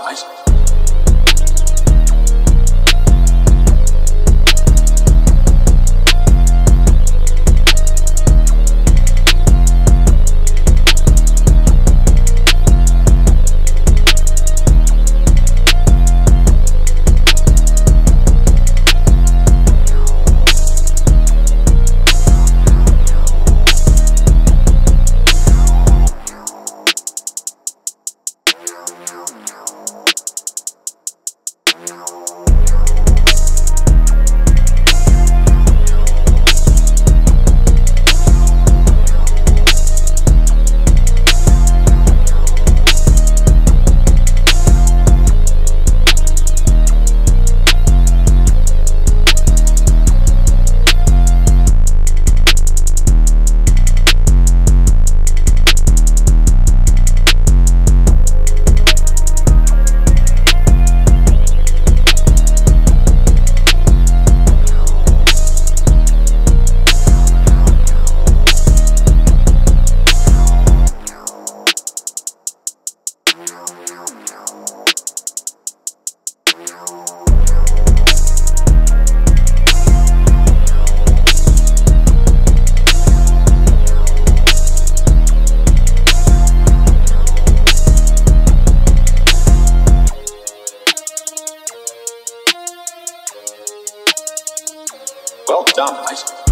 I Well done, mate.